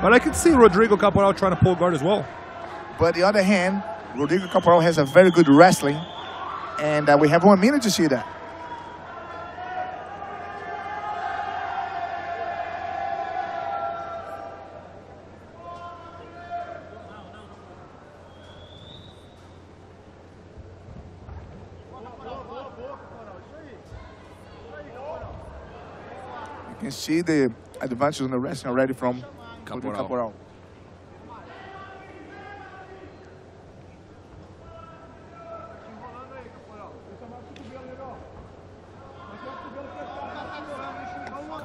But I can see Rodrigo Caporal trying to pull guard as well. But the other hand, Rodrigo Caporal has a very good wrestling, and uh, we have one minute to see that. You can see the advantage on the wrestling already from Caporal. Caporal.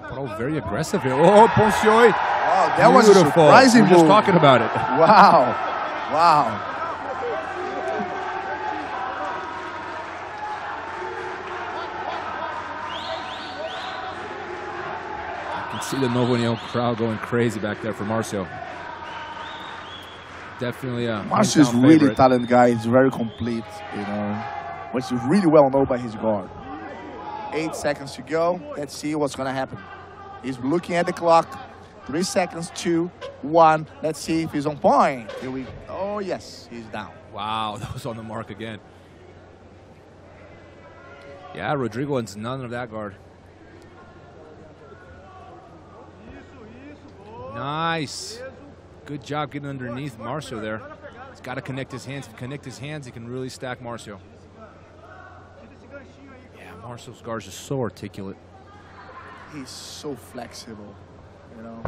Caporal very aggressive here. Oh, Poncioi. Wow, that was a Beautiful. surprising We're just move. talking about it. Wow. Wow. See the Novo crowd going crazy back there for Marcio. Definitely a Marcio is really favorite. talented guy. He's very complete, you know. But he's really well known by his guard. Eight seconds to go. Let's see what's gonna happen. He's looking at the clock. Three seconds, two, one. Let's see if he's on point. Here we Oh yes, he's down. Wow, that was on the mark again. Yeah, Rodrigo wants none of that guard. Nice. Good job getting underneath Marcio there. He's got to connect his hands. Connect his hands, he can really stack Marcio. Yeah, Marcio's guard's just so articulate. He's so flexible, you know.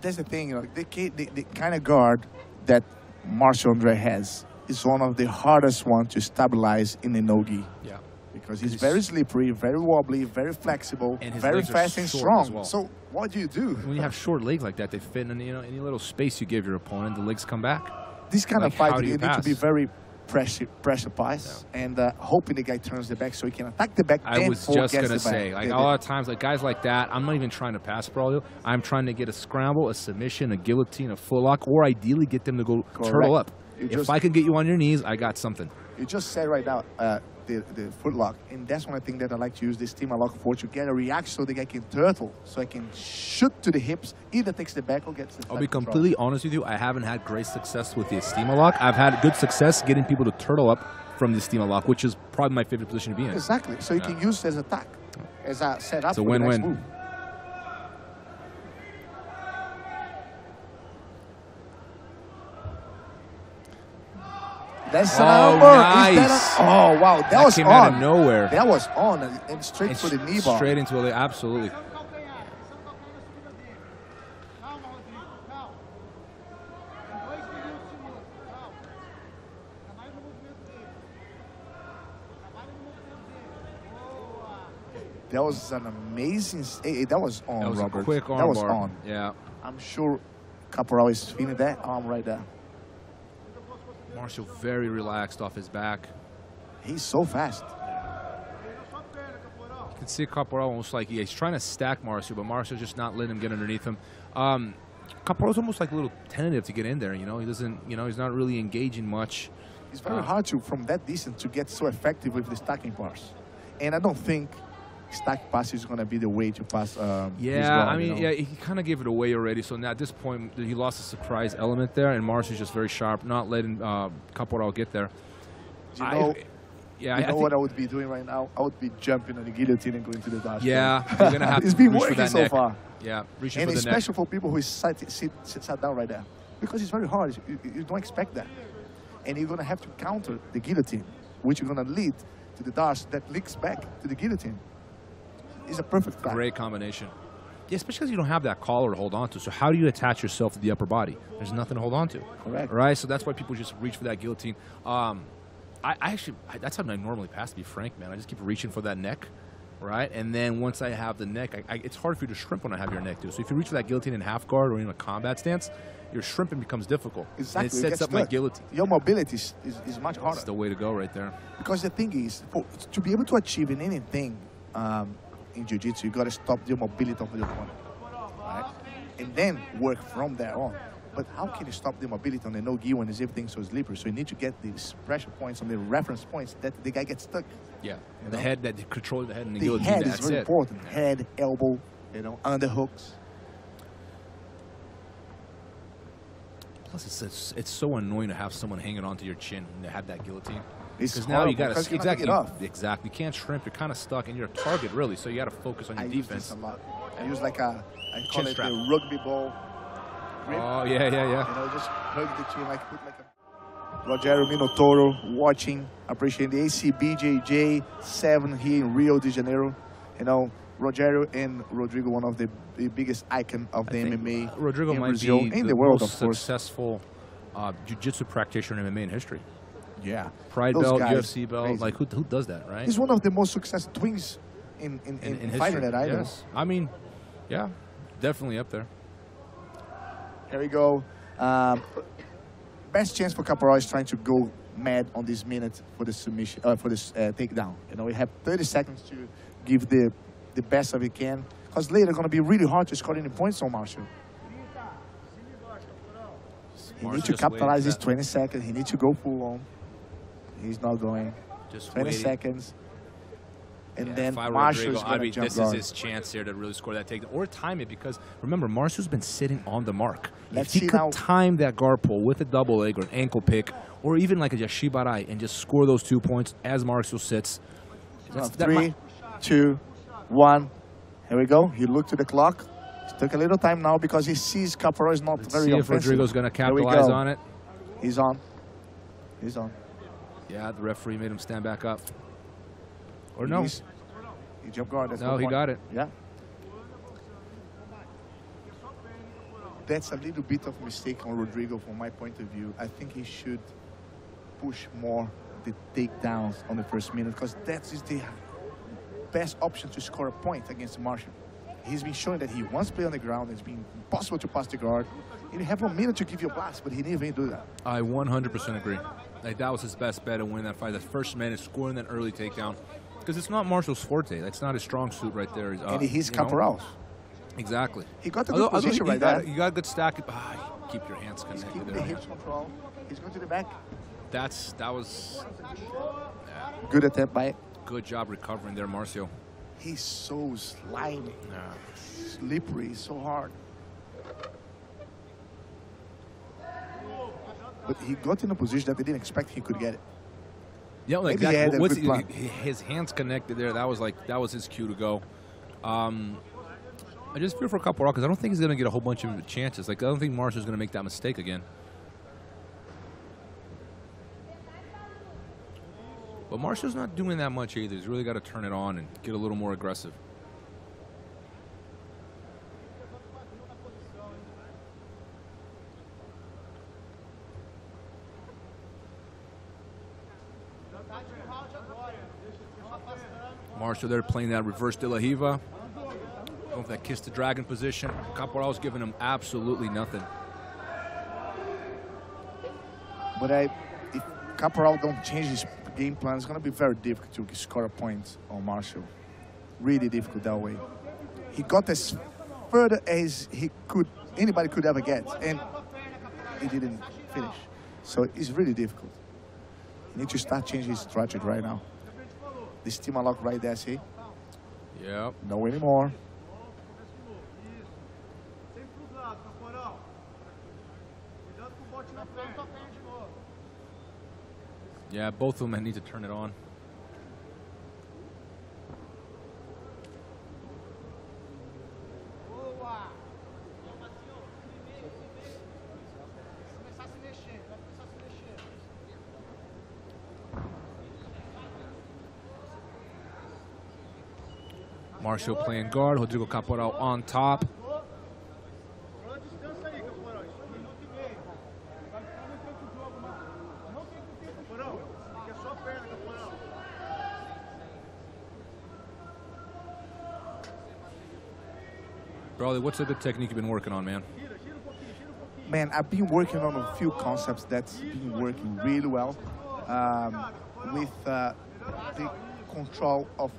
That's the thing, you know, the, the, the kind of guard that Marcio Andre has is one of the hardest ones to stabilize in the no-gi. Yeah. Because he's very slippery, very wobbly, very flexible, And very fast and strong. well. So what do you do? When you have short legs like that, they fit in you know any little space you give your opponent, the legs come back. This kind like, of fight, you you need to be very pressure pressure pass and uh, hoping the guy turns the back so he can attack the back. I was just gonna say, like a lot of times, like guys like that, I'm not even trying to pass brawl. I'm trying to get a scramble, a submission, a guillotine, a foot lock, or ideally get them to go turtle up. You if just- I can get you on your knees, I got something. You just said right now uh, the the foot lock, and that's one thing that I like to use Estima lock for to get a reaction so the guy can turtle, so I can shoot to the hips, either takes the back or gets the. I'll be control. completely honest with you. I haven't had great success with the Estima lock. I've had good success getting people to turtle up from the Estima lock, which is probably my favorite position to be in. Exactly. So you Yeah. can use it as attack, as a setup It's a win-win. That's Oh, a number. Is that nice. a- oh wow, that, That was came on. out of nowhere. That was on and, and straight And for the knee bar. Straight into it, absolutely. That was an amazing. eh, eh, that was on, That was Robert. a quick arm that was bar. on. Yeah. I'm sure Caporal is feeling that arm right there. Marcio very relaxed off his back. He's so fast. You can see Caporal almost like yeah, he's trying to stack Marcio, but Marcio's just not letting him get underneath him. Um, Caporal's almost like a little tentative to get in there. You know, he doesn't. You know, he's not really engaging much. It's very Uh, hard to, from that distance, to get so effective with the stacking bars. And I don't think stack pass is going to be the way to pass. Um, Yeah, I you mean, know? yeah, he kind of gave it away already. So now at this point, he lost the surprise element there, and Marcio's just very sharp, not letting uh, Caporal get there. You I- know, yeah, you I know what I would be doing right now? I would be jumping on the guillotine and going to the dash. Yeah, you're gonna have it's been working so neck. far. Yeah, reaching And for the neck. especially for people who sat, sit, sit, sat down right there. Because it's very hard. You, you- you don't expect that. And you're going to have to counter the guillotine, which is going to lead to the dash that leaks back to the guillotine. It's a perfect time. Great combination. Yeah, especially because you don't have that collar to hold on to. So how do you attach yourself to the upper body? There's nothing to hold on to. Correct. Right. So that's why people just reach for that guillotine. Um, I, I actually I, that's how I normally pass. To be frank, man, I just keep reaching for that neck. Right, and then once I have the neck, I, I, it's hard for you to shrimp when I have your neck too. So if you reach for that guillotine in half guard or in a combat stance, your shrimping becomes difficult. Exactly. And it sets up my guillotine. Your mobility is, is, is much harder. That's the way to go right there. Because the thing is, for, to be able to achieve in anything um, in jiu-jitsu, you got to stop the mobility of the opponent, right? And then work from there on. But how can you stop the mobility on the no-gi when is everything so slippery? So you need to get these pressure points on the reference points that the guy gets stuck. Yeah, the know? head that controls the head and the, The guillotine. head is that's very it. important. Head, elbow, you know, underhooks. Plus, it's, it's it's so annoying to have someone hanging onto your chin and to have that guillotine. Because now you got to exactly exactly you can't shrimp. You're kind of stuck, and you're a target really. So you got to focus on your I use defense. this a lot. I use like a, I call Chin it strap. the rugby ball grip. Oh yeah, yeah, yeah. You know, just hug the chin like put like a. Rogério Minotouro watching, appreciating the ACBJJ seven here in Rio de Janeiro. You know, Rogério and Rodrigo, one of the, the biggest icon of the I MMA Rodrigo in might Brazil, be in the, the world, most of course. successful uh, jiu-jitsu practitioner in MMA in history. Yeah, Pride Those belt, guys, UFC belt. crazy. Like who, who does that, right? He's one of the most successful twins in in, in, in, in fighting that I know. yes. I mean, yeah, definitely up there. Here we go. Um, best chance for Caporal is trying to go mad on this minute for the submission, uh, for this uh, takedown. You know, we have 30 seconds to give the the best of it can, because later it's going to be really hard to score any points on Marcio. He needs to capitalize his 20 seconds. He needs to go full on. He's not going. Just 20 waiting. seconds. And Yeah, then if I were Marcio Rodrigo, is going to jump this guard. is his chance here to really score that take or time it because remember Marcio's been sitting on the mark. Let's if he could time that guard pull with a double leg or an ankle pick or even like a Yashibarai and just score those two points as Marcio sits. That's, that three, might- two, one. Here we go. He looked to the clock. It took a little time now because he sees Caporal is not let's very see if offensive. Rodrigo's going to capitalize go. on it. He's on. He's on. Yeah, the referee made him stand back up. Or no, He's- he jumped guard. That's no, he got it. Yeah. That's a little bit of mistake on Rodrigo from my point of view. I think he should push more the takedowns on the first minute because that is the best option to score a point against Marcio. He's been showing that he wants to play on the ground. It's been impossible to pass the guard. You have one minute to give your blast, but he didn't even do that. I 100% agree. Like that was his best bet to win that fight. The first man is scoring that early takedown, because it's not Marcio's forte. That's not his strong suit right there. Uh, and he's? Caporals. Exactly. He got a good Although- although position you right got, there. You got a good stack. Ah, keep your hands He's connected keeping there. the hips control. He's going to the back. That's that was Good attempt by good job recovering there, Marcio. He's so slimy, Yeah. slippery, so hard. But he got in a position that they didn't expect he could get it. Yeah, like Maybe he that, a what's he- his hands connected there. That was like that was his cue to go. Um, I just fear for Caporal because I don't think he's going to get a whole bunch of chances. Like I don't think Marcio's going to make that mistake again. But Marcio's not doing that much either. He's really got to turn it on and get a little more aggressive. Marcio there playing that reverse De La Riva. Going for that kiss the dragon position. Caporal's giving him absolutely nothing. But I, if Caporal don't change his game plan, it's going to be very difficult to score a point on Marcio. Really difficult that way. He got as further as he could, anybody could ever get, and he didn't finish. So it's really difficult. He needs to start changing his strategy right now. The Estima lock right there, see? Yeah. No anymore. Sem cruzado, caporal. Cuidado com o bote na perna. Yeah, both of them need to turn it on. Tem playing guard, Rodrigo Caporal on top. Brawley, what's a good technique you've been working on, man? Man, I've been working on a few concepts that's been working really well um, with uh, the control of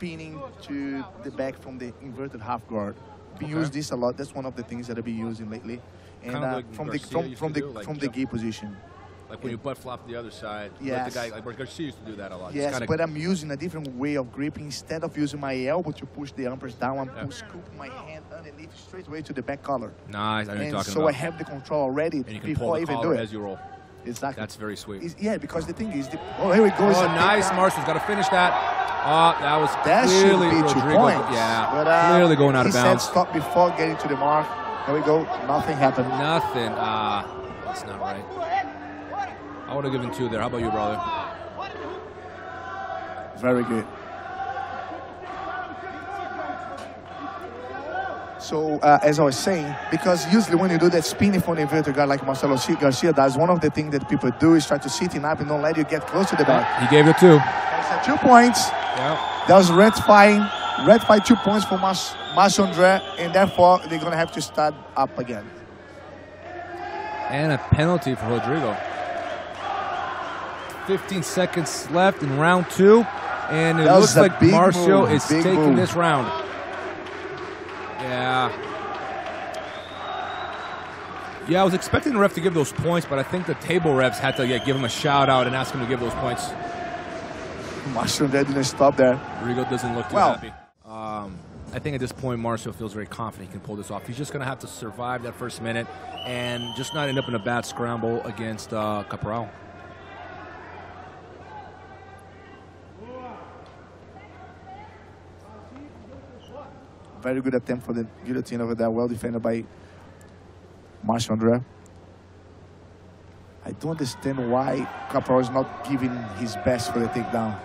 spinning to the back from the inverted half guard. Been Okay. using this a lot. That's one of the things that I've been using lately. And Kind of uh, like from the from used from the do, like from the jump- gay position. Like when you butt flop the other side. Yes. the guy, like Garcia used to do that a lot. Yes, but I'm using a different way of gripping. Instead of using my elbow to push the armpits down, I'm Yeah. push, scooping my hand underneath straight away to the back collar. Nice. I know And talking so about. I have the control already and you can before pull I even do it. as you roll. exactly. That's very sweet. It's- yeah, because the thing is, the, oh, here we go. It's Oh, nice. Marcio's got to finish that. Oh, that was That clearly should be two Rodrigo. points. Yeah, but, uh, clearly going out of bounds. He said stop before getting to the mark. There we go. Nothing happened. Nothing. Uh, that's not right. I would have given two there. How about you, brother? Very good. So, uh, as I was saying, because usually when you do that spinning from the inverted guard like Marcelo Ci- Garcia does, one of the things that people do is try to sit him up and don't let you get close to the back. He gave it two. That's two points. Yeah. That was ratifying, ratifying two points for Mas, Mas Andre, and therefore they're going to have to start up again. And a penalty for Rodrigo. 15 seconds left in round two. And it That looks like Marcio move, is taking move. this round. Yeah. Yeah, I was expecting the ref to give those points, but I think the table refs had to yeah, give him a shout out and ask him to give those points. Andre didn't stop there. Rodrigo doesn't look too Well- happy. Um, I think at this point, Marcio feels very confident he can pull this off. He's just going to have to survive that first minute and just not end up in a bad scramble against uh, Caporal. Very good attempt for the guillotine over there. Well defended by Marcio Andre. I don't understand why Caporal is not giving his best for the takedown.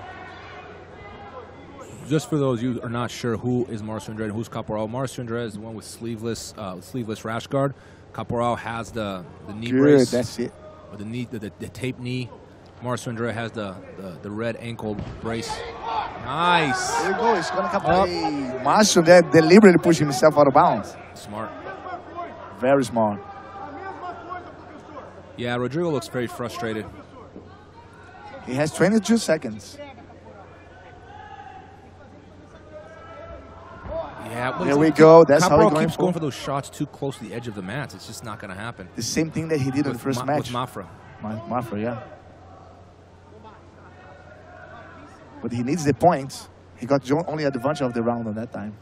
Just for those of you who are not sure who is Marcio André and who's Caporal, Marcio André is the one with sleeveless uh, sleeveless rash guard. Caporal has the, the knee Good, brace, that's it. or the knee, the, the, the tape knee. Marcio André has the, the, the red ankle brace. Nice, There you go. He's gonna come. Up. Hey, Andre deliberately pushing himself out of bounds. smart. Very smart. A mesma coisa, professor. Yeah, Rodrigo looks very frustrated. He has 22 seconds. Yeah, there we like- go. That's how we're keeps for. going for those shots too close to the edge of the mat. It's just not going to happen. The same thing that he did in the first Ma- match. with Mafra. Ma- Mafra, yeah. But he needs the points. He got only advantage of the round on that time.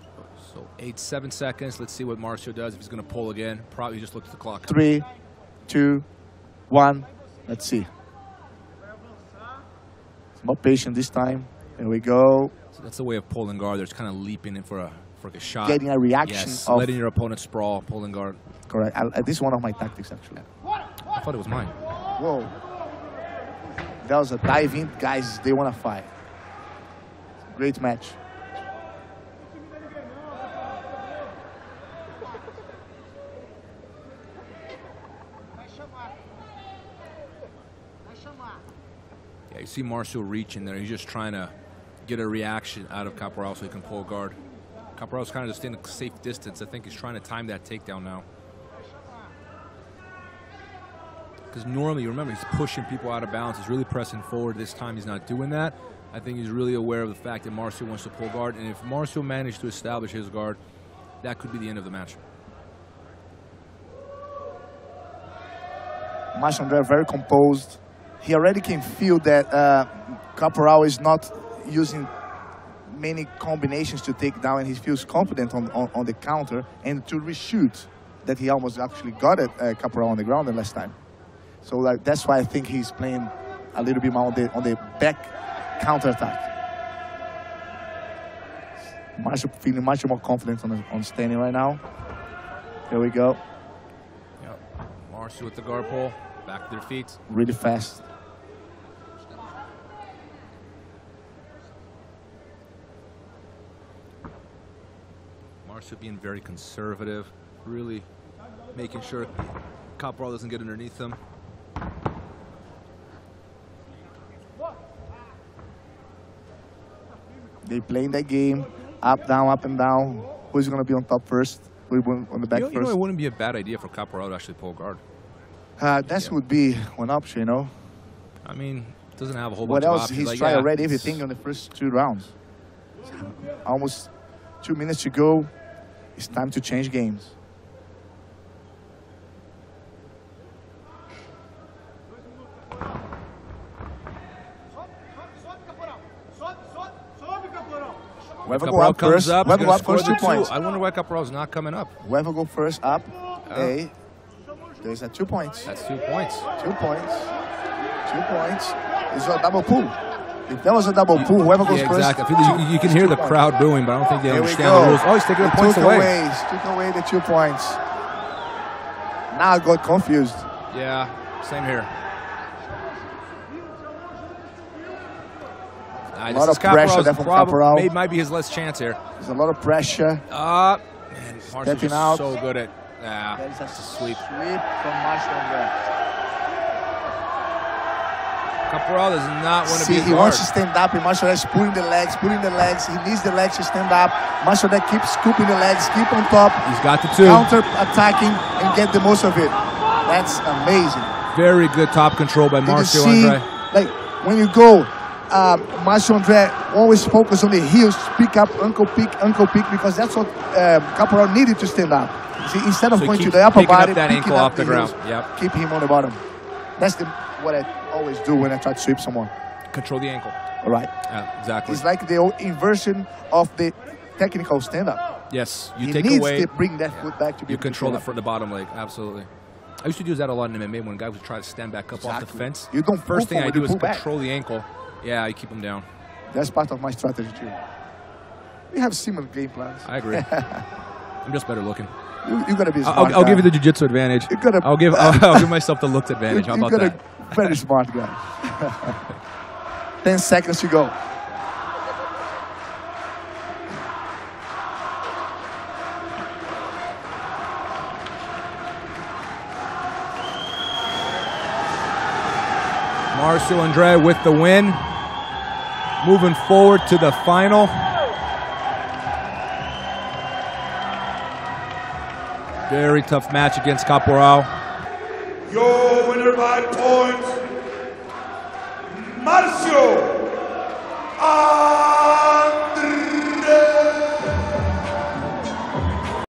So eight, seven seconds. Let's see what Marcio does. If he's going to pull again, probably just look at the clock. Three, two, one. Let's see. More patient this time. There we go. So that's the way of pulling guard. There's kind of leaping in for a for a shot. Getting a reaction Yes, of letting your opponent sprawl, pulling guard. correct. I- this is one of my tactics actually. I thought it was mine. Whoa. That was a dive in, guys. They want to fight. Great match. Yeah, you see Marcio reaching there. He's just trying to get a reaction out of Caporal so he can pull guard. Caporal's kind of just in a safe distance. I think he's trying to time that takedown now. Because normally, remember, he's pushing people out of bounds. He's really pressing forward. This time, he's not doing that. I think he's really aware of the fact that Marcio wants to pull guard. And if Marcio managed to establish his guard, that could be the end of the match. Marcio Andre very composed. He already can feel that uh, Caporal is not using many combinations to take down, and he feels confident on, on, on the counter and to reshoot that he almost actually got it, uh, Caporal on the ground the last time. So like, that's why I think he's playing a little bit more on the, on the back counter attack. Marcio feeling much more confident on, on standing right now. Here we go. Yep. With the guard pull, back to their feet. Really fast. Marcio being very conservative, really making sure Caporal doesn't get underneath him. They playing that game, up, down, up and down. Who's gonna be on top first? Who will on the back You know, you know, it wouldn't be a bad idea for Caporal to actually pull guard. uh, that yeah. would be one option, you know. I mean, doesn't have a whole What bunch of else? options. He's Like, tried yeah, already everything on the first two rounds. Almost two minutes to go. It's time to change games. Whoever go up comes first, up. he's whoever go up first, two points. I wonder why Caporal's not coming up. Whoever go first up, Oh. they there's a two points. That's two points. Two points. Two points. It's a double pool. If that was a double pool, whoever goes Yeah, first. exactly. Feel like you, you can hear the crowd booing, but I don't think they Here understand the rules. Oh, he's taking He the points took away. away. Took away the two points. Now I got confused. Yeah, same here. Uh, lot of pressure there from Caporal. May, might be his last chance here. There's a lot of pressure. Uh, man, Marcio's Stepping just out. so good at. Yeah, There is a it's a sweep. Sweep from Marcio André. Caporal does not want to See, be he a wants to stand up, and Marcio is pulling the legs, pulling the legs. He needs the legs to stand up. Marcio André keeps scooping the legs, keep on top, He's got the two. counter attacking, and get the most of it. That's amazing. Very good top control by Did you Marcio see, Andre. like when you go, um, Marcio André always focus on the heels, pick up, ankle pick, ankle pick, because that's what um, Caporal needed to stand up. See, instead of So going to the upper picking up that ankle off the ground. heels, Yep. keep him on the bottom. That's the, what I always do when I try to sweep someone. Control the ankle. All right, Yeah, exactly. it's like the old inversion of the technical stand-up. yes, you he take needs away. to bring that foot back to be You control the front, the bottom leg. Absolutely. I used to do that a lot in MMA when guys would try to stand back up off the fence. You don't First thing I do is back. control the ankle. Yeah, I keep them down. That's part of my strategy too. We have similar game plans. I agree. I'm just better looking. You, you gotta be smart I'll, I'll give you the jiu-jitsu advantage. You gotta- I'll give I'll, I'll give myself the looked advantage. How You- about you that? a very smart guy. Ten seconds to go. Marcio Andre with the win. Moving forward to the final. Very tough match against Caporal. Your winner by points, Marcio